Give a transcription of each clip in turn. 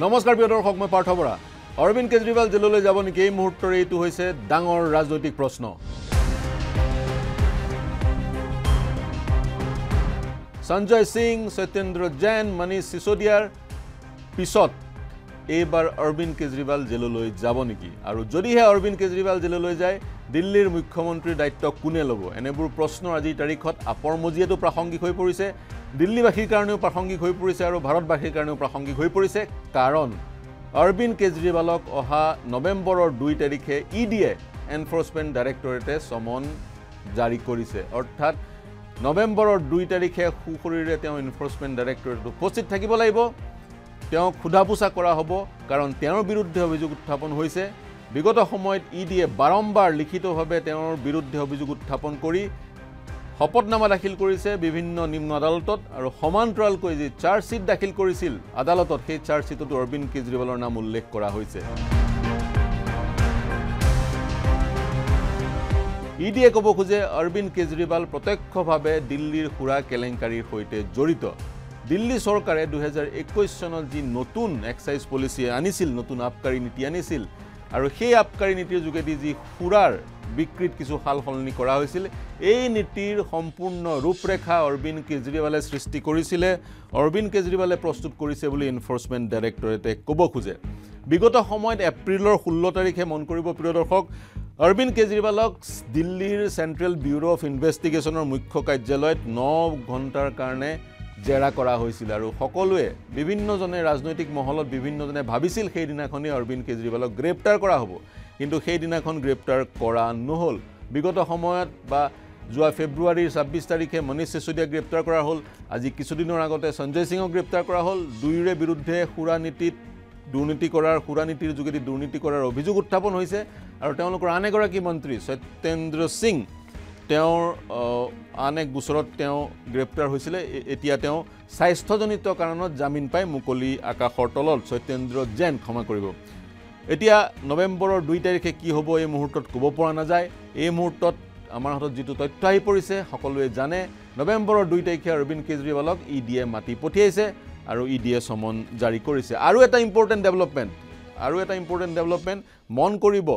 নমস্কাৰ প্ৰিয় দৰ্শক মই পাৰ্থ বৰা। অৰবিন্দ কেজৰিৱাল জেললৈ যাব নেকি? এই মুহূৰ্তৰে এইটো হৈছে ডাঙৰ ৰাজনৈতিক প্ৰশ্ন। সঞ্জয় সিং সত্যেন্দ্ৰ জৈন মনীষ চিচোদিয়াৰ পিছত এইবাৰ অৰবিন্দ কেজৰিৱাল জেললৈ যাব নেকি? আৰু যদিহে অৰবিন্দ কেজৰিৱাল জেললৈ যায় দিল্লীৰ মুখ্যমন্ত্ৰীৰ দায়িত্ব কোনে ল'ব? এনেবোৰ প্ৰশ্ন আজিৰ তাৰিখত আপৰ মজিয়াতো প্ৰাসংগিক হৈ পৰিছে। দিল্লীবাসীৰ কাৰণেও প্ৰাসংগিক হৈ পৰিছে আৰু ভাৰতবাসীৰ কাৰণেও প্ৰাসংগিক হৈ পৰিছে। কাৰণ অৰবিন্দ কেজৰিৱালক অহা নৱেম্বৰৰ দুই তাৰিখে ই ডিয়ে এনফৰ্চমেণ্ট ডাইৰেক্টৰেটে চমন জাৰি কৰিছে। অৰ্থাৎ নৱেম্বৰৰ দুই তাৰিখে সুশৰীৰে তেওঁ এনফৰ্চমেণ্ট ডাইৰেক্টৰেটত উপস্থিত থাকিব লাগিব। তেওঁক সোধা পোছা কৰা হ'ব কাৰণ তেওঁৰ বিৰুদ্ধে অভিযোগ উত্থাপন হৈছে। বিগত সময়ত ই ডিয়ে বাৰম্বাৰ লিখিতভাৱে তেওঁৰ বিৰুদ্ধে অভিযোগ উত্থাপন কৰি শপতনামা দাখিল কৰিছে বিভিন্ন নিম্ন আদালতত আৰু সমান্তৰালকৈ যি চাৰ্জশ্বীট দাখিল কৰিছিল আদালতত সেই চাৰ্জশ্বীটতো অৰবিন্দ কেজৰিৱালৰ নাম উল্লেখ কৰা হৈছে। ই ডিয়ে ক'ব খোজে অৰবিন্দ কেজৰিৱাল প্ৰত্যক্ষভাৱে দিল্লীৰ সুৰা কেলেংকাৰীৰ সৈতে জড়িত। দিল্লী চৰকাৰে দুহেজাৰ একৈছ চনত যি নতুন এক্সাইজ পলিচি আনিছিল নতুন আবকাৰী নীতি আনিছিল আৰু সেই আবকাৰী নীতিৰ যোগেদি যি সুৰাৰ বিক্ৰীত কিছু সাল সলনি কৰা হৈছিল এই নীতিৰ সম্পূৰ্ণ ৰূপৰেখা অৰবিন্দ কেজৰিৱালে সৃষ্টি কৰিছিলে। অৰবিন্দ কেজৰিৱালে প্ৰস্তুত কৰিছে বুলি এনফৰ্চমেণ্ট ডাইৰেক্টৰেটে ক'ব খোজে। বিগত সময়ত এপ্ৰিলৰ ষোল্ল তাৰিখে মন কৰিব প্ৰিয় দৰ্শক অৰবিন্দ কেজৰিৱালক দিল্লীৰ চেণ্ট্ৰেল ব্যুৰ' অফ ইনভেষ্টিগেশ্যনৰ মুখ্য কাৰ্যালয়ত ন ঘণ্টাৰ কাৰণে জেৰা কৰা হৈছিল আৰু সকলোৱে বিভিন্নজনে ৰাজনৈতিক মহলত বিভিন্নজনে ভাবিছিল সেইদিনাখনেই অৰবিন্দ কেজৰিৱালক গ্ৰেপ্তাৰ কৰা হ'ব। কিন্তু সেইদিনাখন গ্ৰেপ্তাৰ কৰা নহ'ল। বিগত সময়ত বা যোৱা ফেব্ৰুৱাৰীৰ ছাব্বিছ তাৰিখে মনীষ চিচোদিয়াক গ্ৰেপ্তাৰ কৰা হ'ল। আজি কিছুদিনৰ আগতে সঞ্জয় সিঙক গ্ৰেপ্তাৰ কৰা হ'ল। দুয়োৰে বিৰুদ্ধে সুৰা নীতিত দুৰ্নীতি কৰাৰ সুৰা নীতিৰ যোগেদি দুৰ্নীতি কৰাৰ অভিযোগ উত্থাপন হৈছে। আৰু তেওঁলোকৰ আন এগৰাকী মন্ত্ৰী সত্যেন্দ্ৰ সিং তেওঁৰ আন এক গোচৰত তেওঁ গ্ৰেপ্তাৰ হৈছিলে। এতিয়া তেওঁ স্বাস্থ্যজনিত কাৰণত জামিন পাই মুকলি আকাশৰ তলত। সত্যেন্দ্ৰ জৈন ক্ষমা কৰিব। এতিয়া নৱেম্বৰৰ দুই তাৰিখে কি হ'ব এই মুহূৰ্তত ক'ব পৰা নাযায়। এই মুহূৰ্তত আমাৰ হাতত যিটো তথ্য আহি পৰিছে সকলোৱে জানে নৱেম্বৰৰ দুই তাৰিখে অৰবিন্দ কেজৰিৱালক ই ডিয়ে মাতি পঠিয়াইছে আৰু ই ডিয়ে চমন জাৰি কৰিছে। আৰু এটা ইম্পৰ্টেণ্ট ডেভেলপমেণ্ট আৰু এটা ইম্পৰ্টেণ্ট ডেভেলপমেণ্ট মন কৰিব।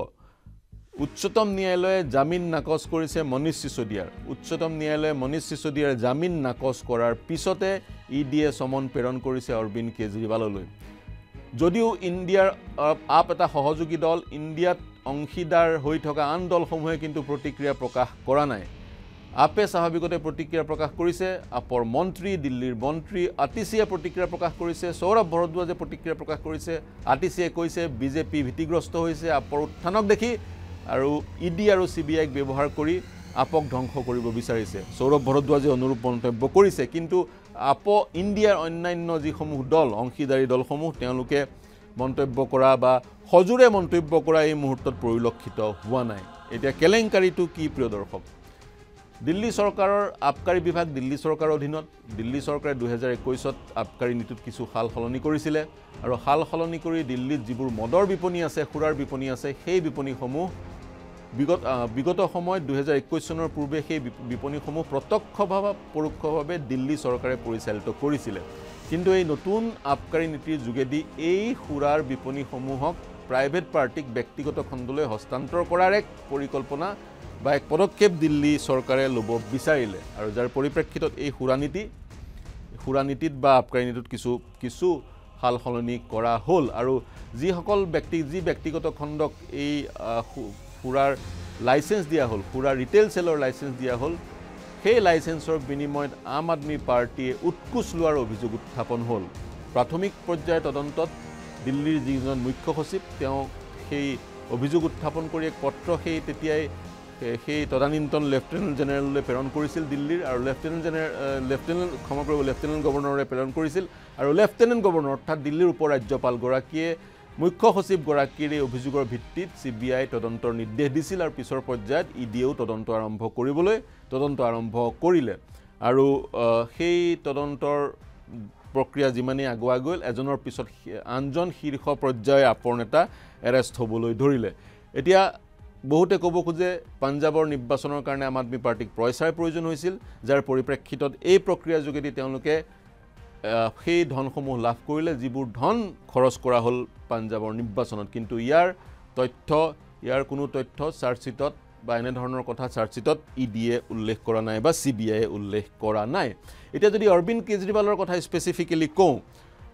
উচ্চতম ন্যায়ালয়ে জামিন নাকচ কৰিছে মনীষ চিচোদিয়াৰ উচ্চতম ন্যায়ালয়ে মনীষ চিচোদিয়াৰ জামিন নাকচ কৰাৰ পিছতে ই ডিয়ে চমন প্ৰেৰণ কৰিছে অৰবিন্দ কেজৰিৱাললৈ। যদিও ইণ্ডিয়াৰ আপ এটা সহযোগী দল ইণ্ডিয়াত অংশীদাৰ হৈ থকা আন দলসমূহে কিন্তু প্ৰতিক্ৰিয়া প্ৰকাশ কৰা নাই। আপে স্বাভাৱিকতে প্ৰতিক্ৰিয়া প্ৰকাশ কৰিছে। আপৰ মন্ত্ৰী দিল্লীৰ মন্ত্ৰী আতিচিয়ে প্ৰতিক্ৰিয়া প্ৰকাশ কৰিছে। সৌৰভ ভৰদ্বাজে প্ৰতিক্ৰিয়া প্ৰকাশ কৰিছে। আতিচিয়ে কৈছে বিজেপি ভীতিগ্ৰস্ত হৈছে। আপৰ উত্থানক দেখি আৰু ই ডি আৰু চি বি আইক ব্যৱহাৰ কৰি আপক ধ্বংস কৰিব বিচাৰিছে। সৌৰভ ভৰদ্বাজে অনুৰূপ মন্তব্য কৰিছে কিন্তু আপ ইণ্ডিয়াৰ অন্যান্য যিসমূহ দল অংশীদাৰী দলসমূহ তেওঁলোকে মন্তব্য কৰা বা সজোৰে মন্তব্য কৰা এই মুহূৰ্তত পৰিলক্ষিত হোৱা নাই। এতিয়া কেলেংকাৰীটো কি প্ৰিয় দৰ্শক? দিল্লী চৰকাৰৰ আবকাৰী বিভাগ দিল্লী চৰকাৰৰ অধীনত দিল্লী চৰকাৰে দুহেজাৰ একৈছত আবকাৰী নীতিত কিছু সাল সলনি কৰিছিলে আৰু সাল সলনি কৰি দিল্লীত যিবোৰ মদৰ বিপণী আছে সুৰাৰ বিপণী আছে সেই বিপণীসমূহ বিগত বিগত সময়ত দুহেজাৰ একৈছ চনৰ পূৰ্বে সেই বিপণীসমূহ প্ৰত্যক্ষভাৱে পৰোক্ষভাৱে দিল্লী চৰকাৰে পৰিচালিত কৰিছিলে। কিন্তু এই নতুন আবকাৰী নীতিৰ যোগেদি এই সুৰাৰ বিপণীসমূহক প্ৰাইভেট পাৰ্টিক ব্যক্তিগত খণ্ডলৈ হস্তান্তৰ কৰাৰ এক পৰিকল্পনা বা এক পদক্ষেপ দিল্লী চৰকাৰে ল'ব বিচাৰিলে। আৰু যাৰ পৰিপ্ৰেক্ষিতত এই সুৰা নীতি সুৰা নীতিত বা আবকাৰী নীতিত কিছু কিছু সাল সলনি কৰা হ'ল। আৰু যিসকল ব্যক্তি যি ব্যক্তিগত খণ্ডক এই সুৰাৰ লাইচেঞ্চ দিয়া হ'ল সুৰাৰ ৰিটেইল চেলৰ লাইচেঞ্চ দিয়া হ'ল সেই লাইচেঞ্চৰ বিনিময়ত আম আদমী পাৰ্টীয়ে উৎকোচ লোৱাৰ অভিযোগ উত্থাপন হ'ল। প্ৰাথমিক পৰ্যায়ৰ তদন্তত দিল্লীৰ যিজন মুখ্য সচিব তেওঁ সেই অভিযোগ উত্থাপন কৰি এক পত্ৰ সেই তেতিয়াই সেই তদানীন্তন লেফটেনেণ্ট জেনেৰেললৈ প্ৰেৰণ কৰিছিল দিল্লীৰ আৰু লেফটেনেণ্ট জেনেৰেল লেফটেনেণ্ট ক্ষমা কৰিব লেফটেনেণ্ট গভৰ্ণৰে প্ৰেৰণ কৰিছিল আৰু লেফটেনেণ্ট গভৰ্ণৰ অৰ্থাৎ দিল্লীৰ উপ ৰাজ্যপালগৰাকীয়ে মুখ্য সচিবগৰাকীৰ এই অভিযোগৰ ভিত্তিত চি বি আই তদন্তৰ নিৰ্দেশ দিছিল আৰু পিছৰ পৰ্যায়ত ই ডিয়েও তদন্ত আৰম্ভ কৰিবলৈ তদন্ত আৰম্ভ কৰিলে। আৰু সেই তদন্তৰ প্ৰক্ৰিয়া যিমানেই আগুৱাই গ'ল এজনৰ পিছত আনজন শীৰ্ষ পৰ্যায়ৰ আপৰ নেতা এৰেষ্ট হ'বলৈ ধৰিলে। এতিয়া বহুতে ক'ব খোজে পাঞ্জাৱৰ নিৰ্বাচনৰ কাৰণে আম আদমী পাৰ্টীক পইচাৰ প্ৰয়োজন হৈছিল যাৰ পৰিপ্ৰেক্ষিতত এই প্ৰক্ৰিয়াৰ যোগেদি তেওঁলোকে সেই ধনসমূহ লাভ কৰিলে যিবোৰ ধন খৰচ কৰা হ'ল পাঞ্জাৱৰ নিৰ্বাচনত কিন্তু ইয়াৰ তথ্য ইয়াৰ কোনো তথ্য চাৰ্জশ্বিটত বা এনেধৰণৰ কথা চাৰ্জশ্বিটত ই ডিয়ে উল্লেখ কৰা নাই বা চি বি আইয়ে উল্লেখ কৰা নাই। এতিয়া যদি অৰবিন্দ কেজৰিৱালৰ কথা স্পেচিফিকেলি কওঁ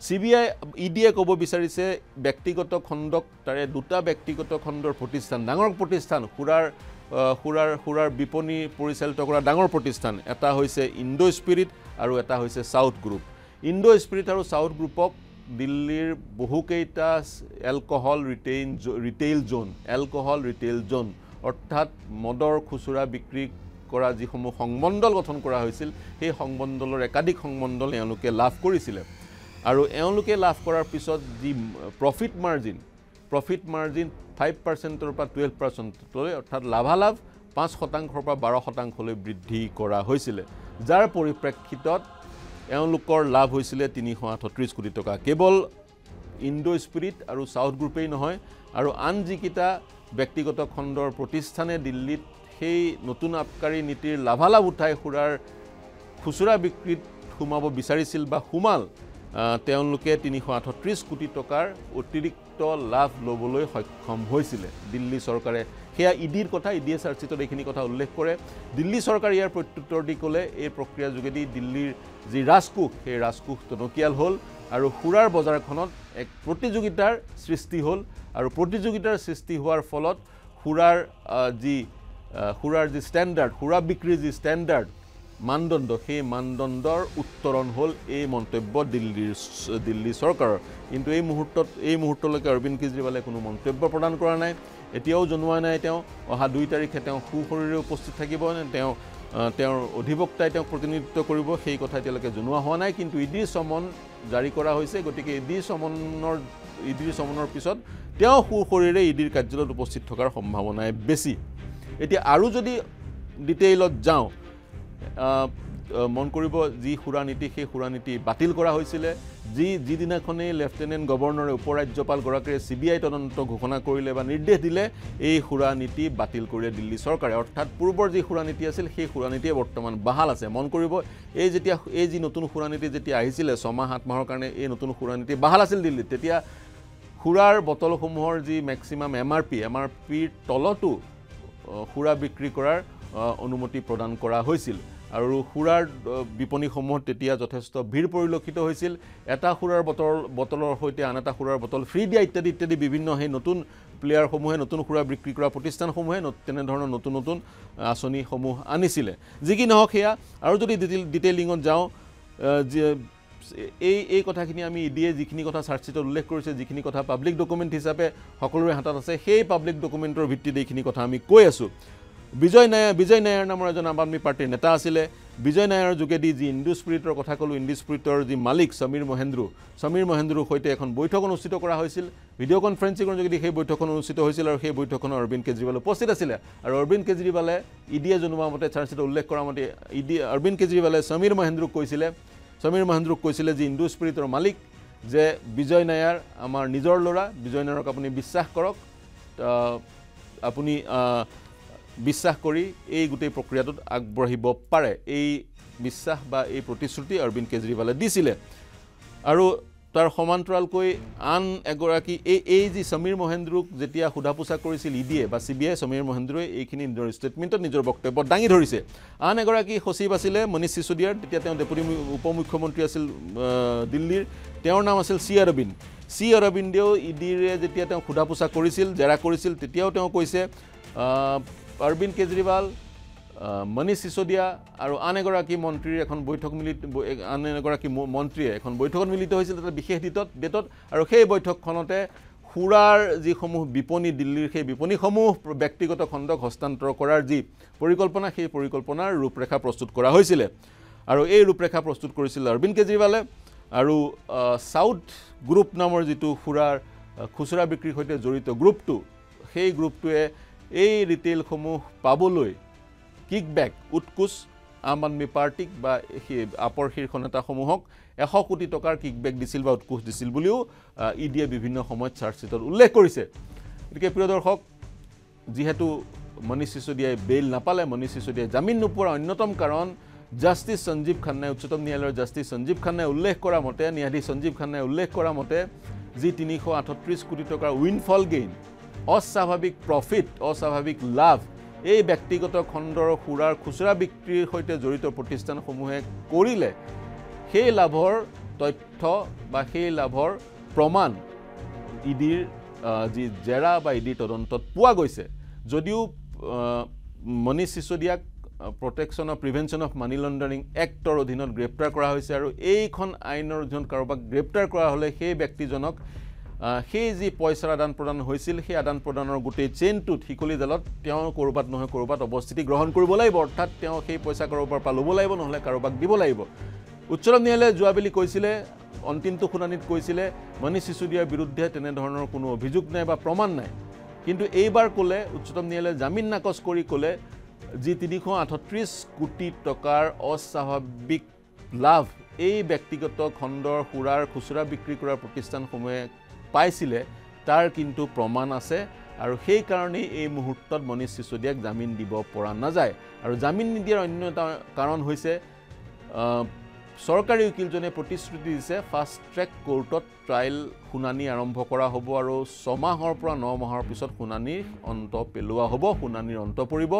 চি বি আই ই ডিয়ে ক'ব বিচাৰিছে ব্যক্তিগত খণ্ডক তাৰে দুটা ব্যক্তিগত খণ্ডৰ প্ৰতিষ্ঠান ডাঙৰ প্ৰতিষ্ঠান সুৰাৰ সুৰাৰ সুৰাৰ বিপণী পৰিচালিত কৰা ডাঙৰ প্ৰতিষ্ঠান এটা হৈছে ইণ্ডো স্পিৰিট আৰু এটা হৈছে চাউথ গ্ৰুপ। ইণ্ডো স্পিৰিট আৰু চাউথ গ্ৰুপক দিল্লীৰ বহুকেইটা alcohol retain retail zone alcohol retail zone অৰ্থাৎ মদৰ খুচুৰা বিক্ৰী কৰা যিসমূহ সংমণ্ডল গঠন কৰা হৈছিল সেই সংমণ্ডলৰ একাধিক সংমণ্ডল এওঁলোকে লাভ কৰিছিলে। আৰু এওঁলোকে লাভ কৰাৰ পিছত যি profit margin profit margin five পাৰ্চেণ্টৰ পৰা টুৱেল্ভ পাৰ্চেণ্টলৈ অৰ্থাৎ লাভালাভ পাঁচ শতাংশৰ পৰা বাৰ শতাংশলৈ বৃদ্ধি কৰা হৈছিলে। যাৰ পৰিপ্ৰেক্ষিতত এওঁলোকৰ লাভ হৈছিলে তিনিশ আঠত্ৰিছ কোটি টকা। কেৱল ইণ্ডো স্পিৰিট আৰু চাউথ গ্ৰুপেই নহয় আৰু আন যিকেইটা ব্যক্তিগত খণ্ডৰ প্ৰতিষ্ঠানে দিল্লীত সেই নতুন আবকাৰী নীতিৰ লাভালাভ উঠাই সুৰাৰ খুচুৰা বিক্ৰীত সোমাব বিচাৰিছিল বা সোমাল তেওঁলোকে তিনিশ আঠত্ৰিছ কোটি টকাৰ অতিৰিক্ত লাভ ল'বলৈ সক্ষম হৈছিলে। দিল্লী চৰকাৰে সেয়া ই ডিৰ কথা ই ডিয়ে চাৰ্জশ্বিটত এইখিনি কথা উল্লেখ কৰে। দিল্লী চৰকাৰে ইয়াৰ প্ৰত্যুত্তৰ দি ক'লে এই প্ৰক্ৰিয়াৰ যোগেদি দিল্লীৰ যি ৰাজকোষ সেই ৰাজকোষ টনকিয়াল হ'ল আৰু সুৰাৰ বজাৰখনত এক প্ৰতিযোগিতাৰ সৃষ্টি হ'ল আৰু প্ৰতিযোগিতাৰ সৃষ্টি হোৱাৰ ফলত সুৰাৰ যি সুৰাৰ যি ষ্টেণ্ডাৰ্ড সুৰা বিক্ৰীৰ যি ষ্টেণ্ডাৰ্ড মানদণ্ড সেই মানদণ্ডৰ উত্তৰণ হ'ল এই মন্তব্য দিল্লীৰ দিল্লী চৰকাৰৰ। কিন্তু এই মুহূৰ্তত এই মুহূৰ্তলৈকে অৰবিন্দ কেজৰিৱালে কোনো মন্তব্য প্ৰদান কৰা নাই। এতিয়াও জনোৱা নাই তেওঁ। অহা দুই তাৰিখে তেওঁ সুশৰীৰে উপস্থিত থাকিব তেওঁ তেওঁৰ অধিবক্তাই তেওঁক প্ৰতিনিধিত্ব কৰিব সেই কথা এতিয়ালৈকে জনোৱা হোৱা নাই। কিন্তু ই ডিৰ চমন জাৰি কৰা হৈছে গতিকে ই ডিৰ চমনৰ ই ডিৰ চমনৰ পিছত তেওঁ সুশৰীৰে ই ডিৰ কাৰ্যালয়ত উপস্থিত থকাৰ সম্ভাৱনাই বেছি। এতিয়া আৰু যদি ডিটেইলত যাওঁ মন কৰিব যি সুৰা নীতি সেই সুৰা নীতি বাতিল কৰা হৈছিলে। যি যিদিনাখনেই লেফটেনেণ্ট গভৰ্ণৰে উপ ৰাজ্যপালগৰাকীয়ে চি বি আই তদন্ত ঘোষণা কৰিলে বা নিৰ্দেশ দিলে এই সুৰা নীতি বাতিল কৰিলে দিল্লী চৰকাৰে। অৰ্থাৎ পূৰ্বৰ যি সুৰা নীতি আছিল সেই সুৰা নীতিয়ে বৰ্তমান বাহাল আছে। মন কৰিব এই যেতিয়া এই যি নতুন সুৰা নীতি যেতিয়া আহিছিলে ছমাহ সাত মাহৰ কাৰণে এই নতুন সুৰা নীতি বাহাল আছিল দিল্লীত তেতিয়া সুৰাৰ বটলসমূহৰ যি maximum M R P M R পিৰ তলতো সুৰা বিক্ৰী কৰাৰ অনুমতি প্ৰদান কৰা হৈছিল। আৰু সুৰাৰ আহ, বিপণীসমূহত তেতিয়া যথেষ্ট ভিৰ পৰিলক্ষিত হৈছিল। এটা সুৰাৰ বটল বটলৰ সৈতে আন এটা সুৰাৰ বটল ফ্ৰী দিয়া ইত্যাদি ইত্যাদি বিভিন্ন সেই নতুন প্লেয়াৰসমূহে নতুন সুৰা বিক্ৰী কৰা প্ৰতিষ্ঠানসমূহে তেনেধৰণৰ নতুন নতুন আঁচনিসমূহ আনিছিলে। যি কি নহওক সেয়া আৰু যদি ডিটেইল ডিটেইলিঙত যাওঁ যি- এই এই কথাখিনি আমি ই ডিয়ে যিখিনি কথা চাৰ্জশ্বিটত উল্লেখ কৰিছে যিখিনি কথা পাব্লিক ডকুমেণ্ট হিচাপে সকলোৰে হাতত আছে সেই পাব্লিক ডকুমেণ্টৰ ভিত্তিত এইখিনি কথা আমি কৈ আছোঁ। বিজয় নায়াৰ বিজয় নায়াৰ নামৰ এজন আম আদমী পাৰ্টীৰ নেতা আছিলে। বিজয় নায়াৰৰ যোগেদি যি ইণ্ডো স্পিৰিটৰ কথা ক'লোঁ ইণ্ডো স্পিৰিটৰ যি মালিক সমীৰ মহেন্দ্ৰু সমীৰ মহেন্দ্ৰুৰ সৈতে এখন বৈঠক অনুষ্ঠিত কৰা হৈছিল। ভিডিঅ' কনফাৰেন্সিঙৰ যোগেদি সেই বৈঠকখন অনুষ্ঠিত হৈছিল আৰু সেই বৈঠকখনত অৰবিন্দ কেজৰিৱাল উপস্থিত আছিলে। আৰু অৰবিন্দ কেজৰিৱালে ই ডিয়ে জনোৱা মতে চাৰ্জশ্বিটত উল্লেখ কৰা মতে ই ডি অৰবিন্দ কেজৰিৱালে সমীৰ মহেন্দ্ৰুক কৈছিলে। সমীৰ মহেন্দ্ৰুক কৈছিলে যে ইণ্ডো স্পিৰিটৰ মালিক যে বিজয় নায়াৰ আমাৰ নিজৰ ল'ৰা বিজয় নায়াৰক আপুনি বিশ্বাস কৰক। আপুনি বিশ্বাস কৰি এই গোটেই প্ৰক্ৰিয়াটোত আগবাঢ়িব পাৰে। এই বিশ্বাস বা এই প্ৰতিশ্ৰুতি অৰবিন্দ কেজৰিৱালে দিছিলে। আৰু তাৰ সমান্তৰালকৈ আন এগৰাকী এই এই যি সমীৰ মহেন্দ্ৰুক যেতিয়া সোধা পোছা কৰিছিল ই ডিয়ে বা চি বি আই সমীৰ মহেন্দ্ৰুৱে এইখিনি নিজৰ ষ্টেটমেণ্টত নিজৰ বক্তব্যত দাঙি ধৰিছে। আন এগৰাকী সচিব আছিলে মনীষ চিচুডিয়াৰ তেতিয়া তেওঁ ডেপুটি উপ মুখ্যমন্ত্ৰী আছিল দিল্লীৰ। তেওঁৰ নাম আছিল চি অৰবিন্দ। চি অৰবিন্দেও ই ডিৰে যেতিয়া তেওঁ সোধা পোছা কৰিছিল জেৰা কৰিছিল তেতিয়াও তেওঁ কৈছে অৰবিন্দ কেজৰিৱাল মনীষ চিচোদিয়া আৰু আন এগৰাকী মন্ত্ৰীৰ এখন বৈঠক মিলিত আন এগৰাকী মন্ত্ৰীয়ে এখন বৈঠকত মিলিত হৈছিল এটা বিশেষ ডেটত ডেটত আৰু সেই বৈঠকখনতে সুৰাৰ যিসমূহ বিপণী দিল্লীৰ সেই বিপণীসমূহ ব্যক্তিগত খণ্ডক হস্তান্তৰ কৰাৰ যি পৰিকল্পনা সেই পৰিকল্পনাৰ ৰূপৰেখা প্ৰস্তুত কৰা হৈছিলে। আৰু এই ৰূপৰেখা প্ৰস্তুত কৰিছিল অৰবিন্দ কেজৰিৱালে আৰু চাউথ গ্ৰুপ নামৰ যিটো সুৰাৰ খুচুৰা বিক্ৰীৰ সৈতে জড়িত গ্ৰুপটো সেই গ্ৰুপটোৱে এই ৰিটেইলসমূহ পাবলৈ কিকবেক উৎকোচ আম আদমী পাৰ্টীক বা আপৰ শীৰ্ষ নেতাসমূহক এশ কোটি টকাৰ কিকবেক দিছিল বা উৎকোচ দিছিল বুলিও ই ডিয়ে বিভিন্ন সময়ত চাৰ্জশ্বিটত উল্লেখ কৰিছে। গতিকে প্ৰিয় দৰ্শক যিহেতু মনীষ চিচোদিয়াই বেইল নাপালে মনীষ চিচোদিয়াই জামিন নোপোৱাৰ অন্যতম কাৰণ জাষ্টিছ সঞ্জীৱ খান্নাই উচ্চতম ন্যায়ালয়ৰ জাষ্টিছ সঞ্জীৱ খান্নাই উল্লেখ কৰা মতে ন্যায়াধীশ সঞ্জীৱ খান্নাই উল্লেখ কৰা মতে যি তিনিশ আঠত্ৰিছ কোটি টকাৰ উইনফল গেইন অস্বাভাৱিক প্ৰফিট অস্বাভাৱিক লাভ এই ব্যক্তিগত খণ্ডৰ সুৰাৰ খুচুৰা বিক্ৰীৰ সৈতে জড়িত প্ৰতিষ্ঠানসমূহে কৰিলে সেই লাভৰ তথ্য বা সেই লাভৰ প্ৰমাণ ইডিৰ যি জেৰা বা ইডিৰ তদন্তত পোৱা গৈছে। যদিও Manish চিচোদিয়াক protection of prevention of money laundering actor অধীনত গ্ৰেপ্তাৰ কৰা হৈছে আৰু এইখন আইনৰ অধীনত কাৰোবাক গ্ৰেপ্তাৰ কৰা হ'লে সেই ব্যক্তিজনক সেই যি পইচাৰ আদান প্ৰদান হৈছিল সেই আদান প্ৰদানৰ গোটেই চেইনটোত শিকলি জালত তেওঁ ক'ৰবাত নহয় ক'ৰবাত অৱস্থিতি গ্ৰহণ কৰিব লাগিব। অৰ্থাৎ তেওঁ সেই পইচা কাৰোবাৰ পৰা ল'ব লাগিব নহ'লে কাৰোবাক দিব লাগিব। উচ্চতম ন্যায়ালয়ে যোৱাবেলি কৈছিলে অন্তিমটো শুনানিত কৈছিলে মনীষ চিচুদিয়াৰ বিৰুদ্ধে তেনেধৰণৰ কোনো অভিযোগ নাই বা প্ৰমাণ নাই। কিন্তু এইবাৰ ক'লে উচ্চতম ন্যায়ালয়ে জামিন নাকচ কৰি ক'লে যি তিনিশ আঠত্ৰিছ কোটি টকাৰ অস্বাভাৱিক লাভ এই ব্যক্তিগত খণ্ডৰ সুৰাৰ খুচুৰা বিক্ৰী কৰা প্ৰতিষ্ঠানসমূহে পাইছিলে তাৰ কিন্তু প্ৰমাণ আছে আৰু সেইকাৰণেই এই মুহূৰ্তত মনীষ চিচোদিয়াক জামিন দিব পৰা নাযায়। আৰু জামিন নিদিয়াৰ অন্য এটা কাৰণ হৈছে চৰকাৰী উকিলজনে প্ৰতিশ্ৰুতি দিছে ফাষ্ট ট্ৰেক কোৰ্টত ট্ৰায়েল শুনানি আৰম্ভ কৰা হ'ব আৰু ছমাহৰ পৰা ন মাহৰ পিছত শুনানিৰ অন্ত পেলোৱা হ'ব শুনানিৰ অন্ত পৰিব।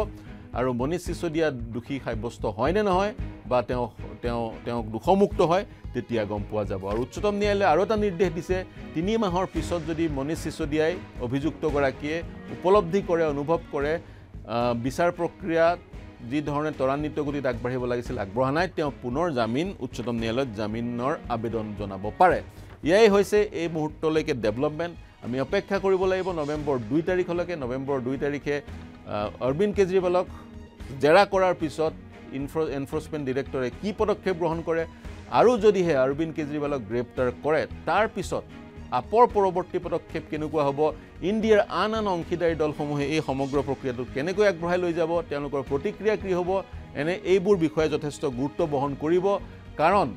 আৰু মনীষ চিচোদিয়া দোষী সাব্যস্ত হয় নে নহয় বা তেওঁ তেওঁ তেওঁক দোষমুক্ত হয় তেতিয়া গম পোৱা যাব। আৰু উচ্চতম ন্যায়ালয়ে আৰু এটা নিৰ্দেশ দিছে তিনি মাহৰ পিছত যদি মনীষ চিচোদিয়াই অভিযুক্তগৰাকীয়ে উপলব্ধি কৰে অনুভৱ কৰে বিচাৰ প্ৰক্ৰিয়াত যি ধৰণে ত্বৰান্বিত গতিত আগবাঢ়িব লাগিছিল আগবঢ়া নাই তেওঁ পুনৰ জামিন উচ্চতম ন্যায়ালয়ত জামিনৰ আবেদন জনাব পাৰে। এয়াই হৈছে এই মুহূৰ্তলৈকে ডেভেলপমেণ্ট। আমি অপেক্ষা কৰিব লাগিব নৱেম্বৰ দুই তাৰিখলৈকে। নৱেম্বৰ দুই তাৰিখে অৰবিন্দ কেজৰিৱালক জেৰা কৰাৰ পিছত ইনফ এনফৰ্চমেণ্ট ডিৰেক্টৰে কি পদক্ষেপ গ্ৰহণ কৰে আৰু যদিহে অৰবিন্দ কেজৰিৱালক গ্ৰেপ্তাৰ কৰে তাৰ পিছত আপৰ পৰৱৰ্তী পদক্ষেপ কেনেকুৱা হ'ব ইণ্ডিয়াৰ আন আন অংশীদাৰী দলসমূহে এই সমগ্ৰ প্ৰক্ৰিয়াটো কেনেকৈ আগবঢ়াই লৈ যাব তেওঁলোকৰ প্ৰতিক্ৰিয়া কি হ'ব এনে এইবোৰ বিষয়ে যথেষ্ট গুৰুত্ব বহন কৰিব কাৰণ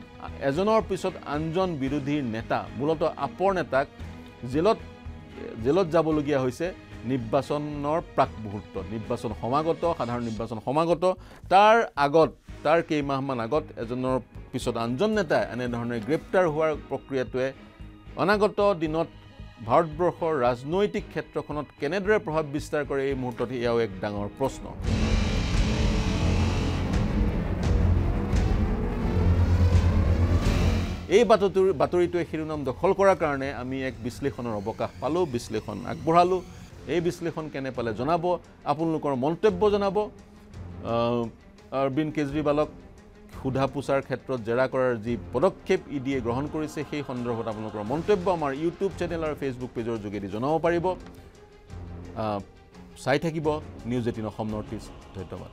এজনৰ পিছত আনজন বিৰোধীৰ নেতা মূলতঃ আপৰ নেতাক জেলত জেলত যাবলগীয়া হৈছে। নিৰ্বাচনৰ প্ৰাক মুহূৰ্তত নিৰ্বাচন সমাগত সাধাৰণ নিৰ্বাচন সমাগত তাৰ আগত তাৰ কেইমাহমান আগত এজনৰ পিছত আনজন নেতাই এনেধৰণে গ্ৰেপ্তাৰ হোৱাৰ প্ৰক্ৰিয়াটোৱে অনাগত দিনত ভাৰতবৰ্ষৰ ৰাজনৈতিক ক্ষেত্ৰখনত কেনেদৰে প্ৰভাৱ বিস্তাৰ কৰে এই মুহূৰ্তত এয়াও এক ডাঙৰ প্ৰশ্ন। এই বাতৰি বাতৰিটোৱে শিৰোনাম দখল কৰাৰ কাৰণে আমি এক বিশ্লেষণৰ অৱকাশ পালোঁ বিশ্লেষণ আগবঢ়ালোঁ। এই বিশ্লেষণ কেনে পালে জনাব? আপোনালোকৰ মন্তব্য জনাব? অৰবিন্দ কেজৰিৱালক সোধা পোছাৰ ক্ষেত্ৰত জেৰা কৰাৰ যি পদক্ষেপ ই ডিয়ে গ্ৰহণ কৰিছে সেই সন্দৰ্ভত আপোনালোকৰ মন্তব্য আমাৰ ইউটিউব চেনেল আৰু ফেচবুক পেজৰ যোগেদি জনাব পাৰিব। চাই থাকিব। News eighteen Assam north east. ধন্যবাদ।